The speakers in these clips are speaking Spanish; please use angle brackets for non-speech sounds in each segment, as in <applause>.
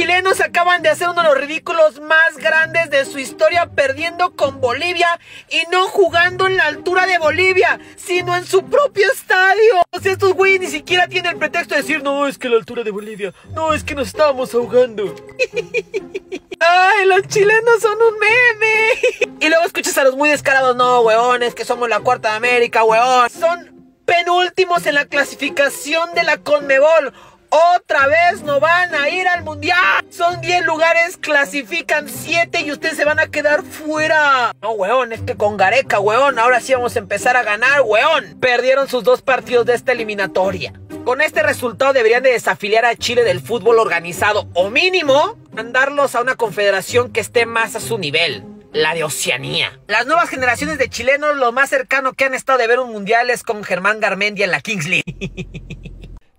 chilenos acaban de hacer uno de los ridículos más grandes de su historia perdiendo con Bolivia y no jugando en la altura de Bolivia, sino en su propio estadio. Estos güeyes ni siquiera tienen el pretexto de decir, no, es que la altura de Bolivia, no, es que nos estábamos ahogando. <laughs> ¡Ay, los chilenos son un meme! y luego escuchas a los muy descarados, no, weones, que somos la cuarta de América, weón. Son penúltimos en la clasificación de la Conmebol. Otra vez no van a ir al mundial. Son 10 lugares, clasifican 7 y ustedes se van a quedar fuera. No, weón, es que con Gareca, weón, ahora sí vamos a empezar a ganar, weón. Perdieron sus dos partidos de esta eliminatoria. Con este resultado deberían de desafiliar a Chile del fútbol organizado o mínimo mandarlos a una confederación que esté más a su nivel. La de Oceanía. Las nuevas generaciones de chilenos, lo más cercano que han estado de ver un mundial es con Germán Garmendia en la Kings League. <laughs>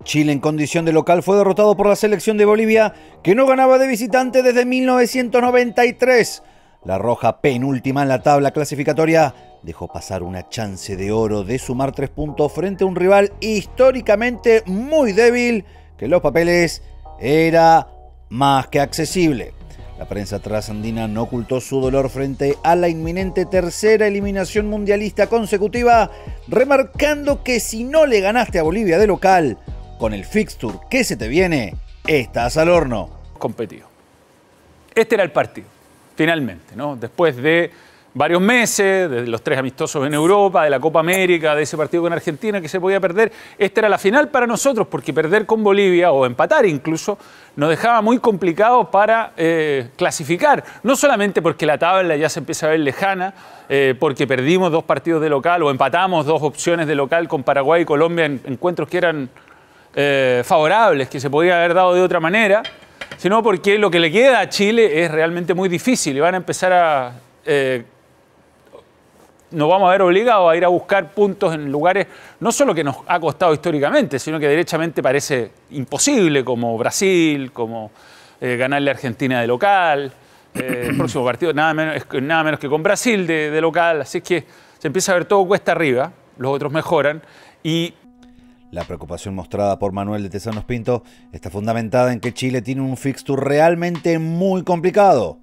Chile en condición de local fue derrotado por la selección de Bolivia, que no ganaba de visitante desde 1993. La roja penúltima en la tabla clasificatoria dejó pasar una chance de oro de sumar tres puntos frente a un rival históricamente muy débil, que en los papeles era más que accesible. La prensa trasandina no ocultó su dolor frente a la inminente tercera eliminación mundialista consecutiva, remarcando que si no le ganaste a Bolivia de local, con el fixture que se te viene, estás al horno. Competido. Este era el partido, finalmente, ¿no? Después de varios meses, de los tres amistosos en Europa, de la Copa América, de ese partido con Argentina que se podía perder, esta era la final para nosotros, porque perder con Bolivia o empatar incluso nos dejaba muy complicado para eh, clasificar. No solamente porque la tabla ya se empieza a ver lejana, eh, porque perdimos dos partidos de local o empatamos dos opciones de local con Paraguay y Colombia en encuentros que eran eh, favorables que se podía haber dado de otra manera, sino porque lo que le queda a Chile es realmente muy difícil y van a empezar a... Eh, nos vamos a ver obligados a ir a buscar puntos en lugares no solo que nos ha costado históricamente, sino que derechamente parece imposible, como Brasil, como eh, ganarle a Argentina de local. el <clears throat> próximo partido nada menos, nada menos que con Brasil de, de local, así que se empieza a ver todo cuesta arriba, los otros mejoran y la preocupación mostrada por Manuel de Tesanos Pinto está fundamentada en que Chile tiene un fixture realmente muy complicado.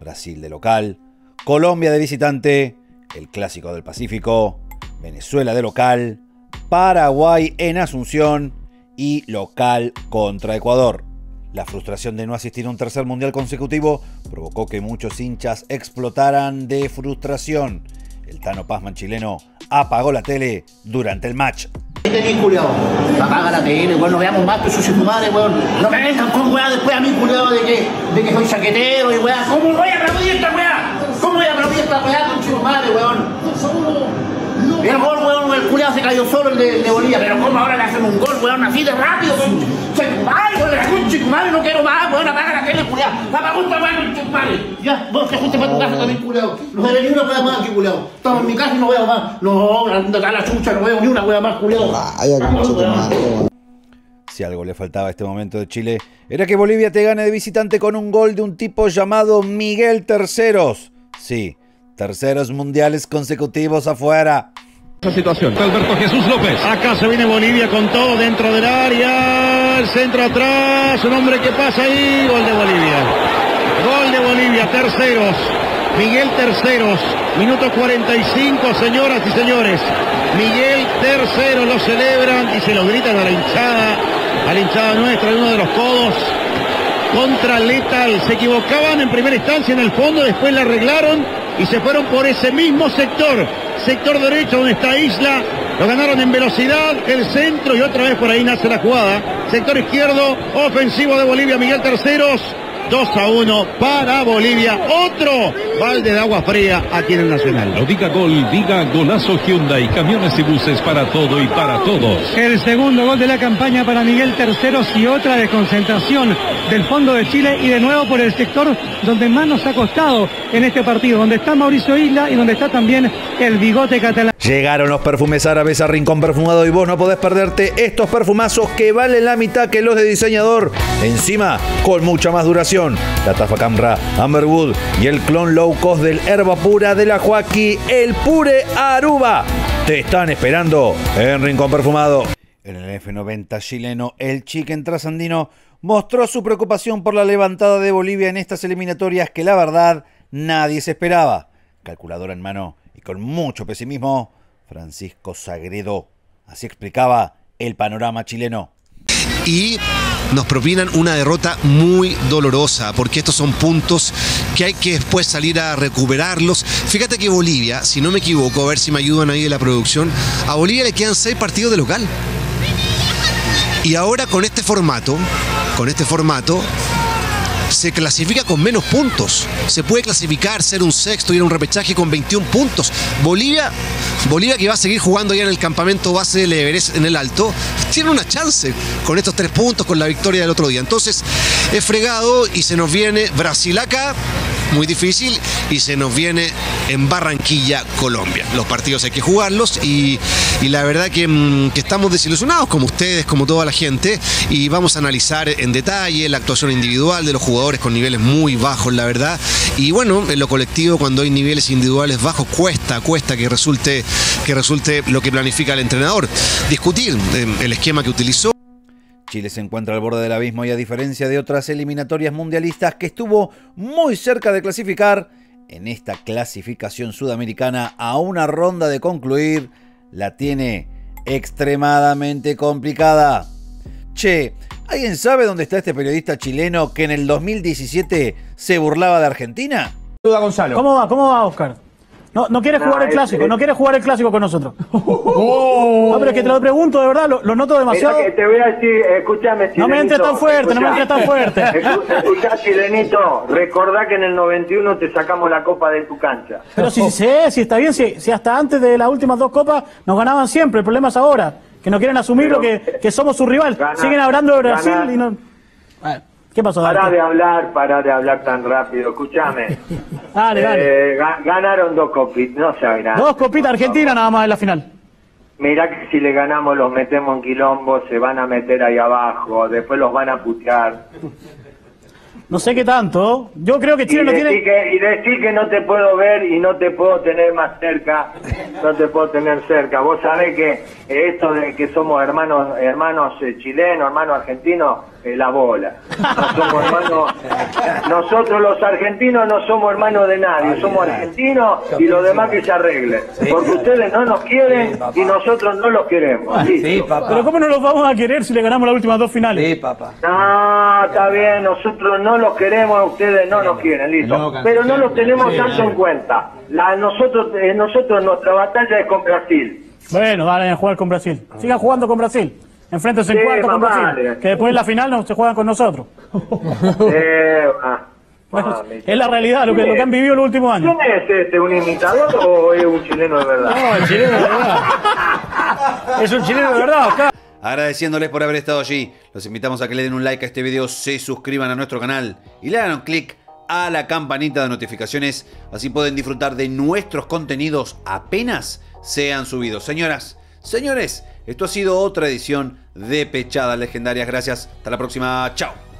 Brasil de local, Colombia de visitante, el Clásico del Pacífico, Venezuela de local, Paraguay en Asunción y local contra Ecuador. La frustración de no asistir a un tercer mundial consecutivo provocó que muchos hinchas explotaran de frustración. El Tano Pazman chileno apagó la tele durante el match. Ahí culiao. Apaga la tele, weón, no veamos más que sus tu madre, weón. No me vengan con weá después a mí, culiao, de que, de que soy chaquetero y weá. ¿Cómo voy a aplaudir esta weá? ¿Cómo voy a aplaudir esta weá con su madre, weón? Y el gol, weón, el culiao se cayó solo el de, de Bolivia, pero ¿cómo ahora le hacemos un gol, weón, así de rápido? Con madre, weón, la concha tu madre, no quiero más, weón, apaga la tele, culiao. Apaga con tu madre. Ya, vos que ajuste para tu casa también, culiao. No se ve ni una weá más aquí, culiao. Estamos en mi casa y no veo más. No, anda acá la chucha, no veo ni una weá más, culiao. Vaya, concha tu madre, weón. Si algo le faltaba a este momento de Chile, era que Bolivia te gane de visitante con un gol de un tipo llamado Miguel Terceros. Sí, terceros mundiales consecutivos afuera. Esa situación. Alberto Jesús López. Acá se viene Bolivia con todo dentro del área. El centro atrás. Un hombre que pasa ahí. Gol de Bolivia. Gol de Bolivia. Terceros. Miguel Terceros. Minuto 45, señoras y señores. Miguel Terceros lo celebran y se lo gritan a la hinchada. A la hinchada nuestra en uno de los codos. Contra Letal. Se equivocaban en primera instancia en el fondo. Después la arreglaron y se fueron por ese mismo sector, sector derecho donde está Isla, lo ganaron en velocidad, el centro y otra vez por ahí nace la jugada, sector izquierdo, ofensivo de Bolivia, Miguel Terceros, 2 a 1 para Bolivia, otro balde de agua fría aquí en el Nacional. No diga gol, diga golazo Hyundai, camiones y buses para todo y para todos. El segundo gol de la campaña para Miguel Terceros y otra de concentración del fondo de Chile y de nuevo por el sector donde más nos ha costado en este partido, donde está Mauricio Isla y donde está también el bigote catalán. Llegaron los perfumes árabes a Rincón Perfumado y vos no podés perderte estos perfumazos que valen la mitad que los de diseñador. Encima, con mucha más duración. La Tafa Camra, Amberwood y el clon low cost del Herba Pura de la Joaquí, el Pure Aruba. Te están esperando en Rincón Perfumado. En el F90 chileno, el Chicken Trasandino mostró su preocupación por la levantada de Bolivia en estas eliminatorias que la verdad nadie se esperaba. Calculadora en mano con mucho pesimismo, Francisco Sagredo. Así explicaba el panorama chileno. Y nos propinan una derrota muy dolorosa, porque estos son puntos que hay que después salir a recuperarlos. Fíjate que Bolivia, si no me equivoco, a ver si me ayudan ahí de la producción, a Bolivia le quedan seis partidos de local. Y ahora con este formato, con este formato, se clasifica con menos puntos. Se puede clasificar, ser un sexto, ir a un repechaje con 21 puntos. Bolivia, Bolivia que va a seguir jugando ya en el campamento base del Everest en el Alto, tiene una chance con estos tres puntos, con la victoria del otro día. Entonces, es fregado y se nos viene Brasil acá, muy difícil, y se nos viene en Barranquilla, Colombia. Los partidos hay que jugarlos y, y la verdad que, mm, que estamos desilusionados, como ustedes, como toda la gente, y vamos a analizar en detalle la actuación individual de los jugadores con niveles muy bajos, la verdad. Y bueno, en lo colectivo, cuando hay niveles individuales bajos, cuesta, cuesta que resulte, que resulte lo que planifica el entrenador. Discutir eh, el esquema que utilizó. Chile se encuentra al borde del abismo y a diferencia de otras eliminatorias mundialistas que estuvo muy cerca de clasificar, en esta clasificación sudamericana a una ronda de concluir, la tiene extremadamente complicada. Che, ¿alguien sabe dónde está este periodista chileno que en el 2017 se burlaba de Argentina? Duda Gonzalo. ¿Cómo va? ¿Cómo va, Oscar? No, no quiere jugar el clásico, es- no quiere jugar el clásico con nosotros. No, <laughs> pero es que te lo pregunto, de verdad, lo, lo noto demasiado. Que te voy a decir, escúchame, No me entres Chilenito, tan fuerte, no me entres tan fuerte. <laughs> Escu- Escuchá, Chilenito, recordá que en el 91 te sacamos la copa de tu cancha. Pero si sé, si está bien, si, si hasta antes de las últimas dos copas nos ganaban siempre, el problema es ahora, que no quieren asumir lo que, que somos su rival. Gana- Siguen hablando de Brasil gana- y no... Bueno, ¿Qué pasó, Pará de hablar, pará de hablar tan rápido, escúchame. Dale, <laughs> dale. Eh, ga- ganaron dos copitas, no se hagan. Dos copitas Argentina nada más en la final. Mirá que si le ganamos los metemos en quilombo, se van a meter ahí abajo, después los van a putear. No sé qué tanto. Yo creo que Chile no tiene... que, y decir que no te puedo ver y no te puedo tener más cerca, no te puedo tener cerca. Vos sabés que esto de que somos hermanos hermanos eh, chilenos, hermanos argentinos, la bola. No somos <laughs> hermanos, nosotros los argentinos no somos hermanos de nadie, somos argentinos y los demás que se arreglen. Porque ustedes no nos quieren y nosotros no los queremos. Listo. Pero ¿cómo no los vamos a querer si le ganamos las últimas dos finales? No, está bien, nosotros no los queremos, ustedes no nos quieren, listo. Pero no los tenemos tanto en cuenta. La, nosotros, eh, nosotros, nuestra batalla es con Brasil. Bueno, dale a jugar con Brasil. Sigan jugando con Brasil. Enfréntense en Sí, cuarto con Brasil. Que después en la final no se juegan con nosotros. Eh, ah, Bueno, mami. es la realidad, lo que, lo que han vivido los últimos años. ¿Quién es este? ¿Un imitador o es un chileno de verdad? No, el chileno de verdad. <laughs> Es un chileno de verdad, Oscar. Agradeciéndoles por haber estado allí, los invitamos a que le den un like a este video, se suscriban a nuestro canal y le hagan un clic a la campanita de notificaciones, así pueden disfrutar de nuestros contenidos apenas sean subidos. Señoras, señores, esto ha sido otra edición de Pechadas Legendarias. Gracias, hasta la próxima, chao.